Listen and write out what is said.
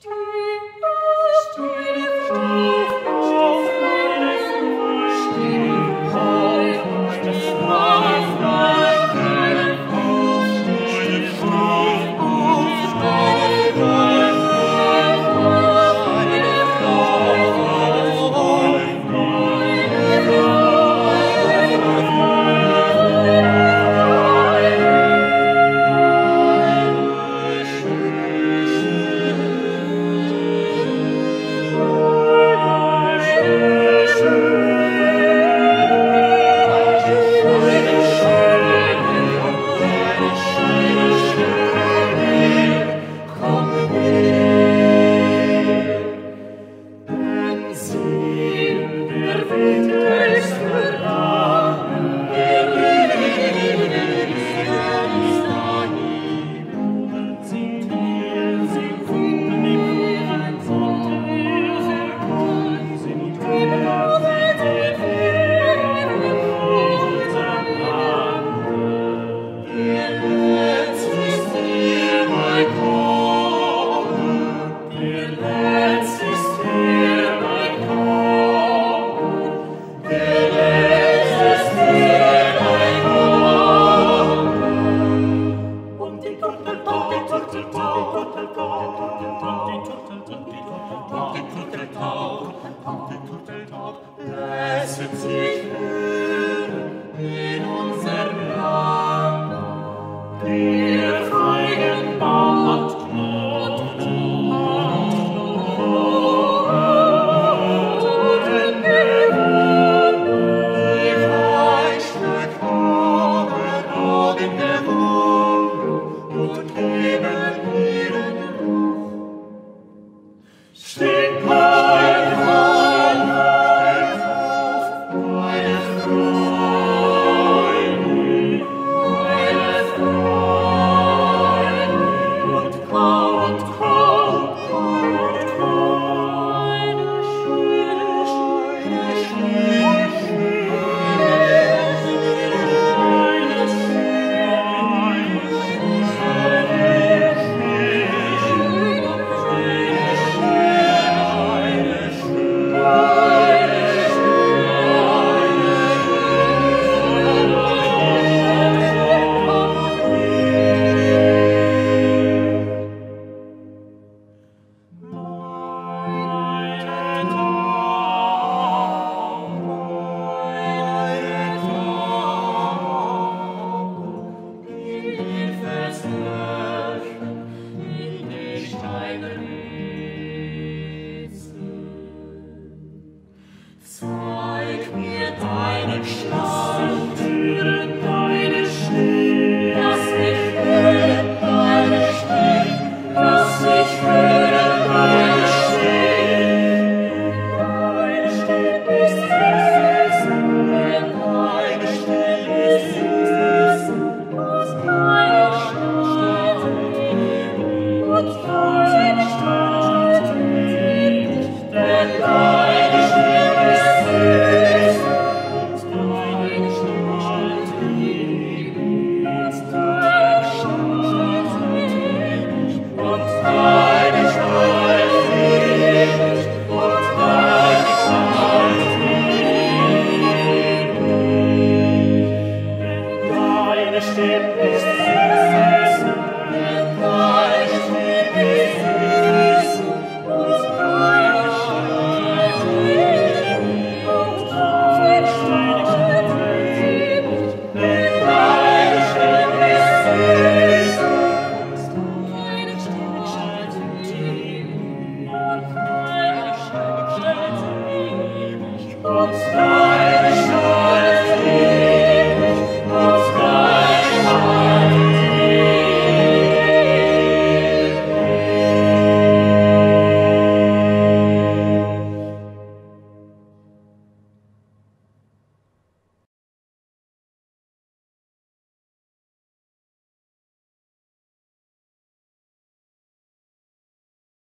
stehen. Lasset sich hören, Stern. God's love.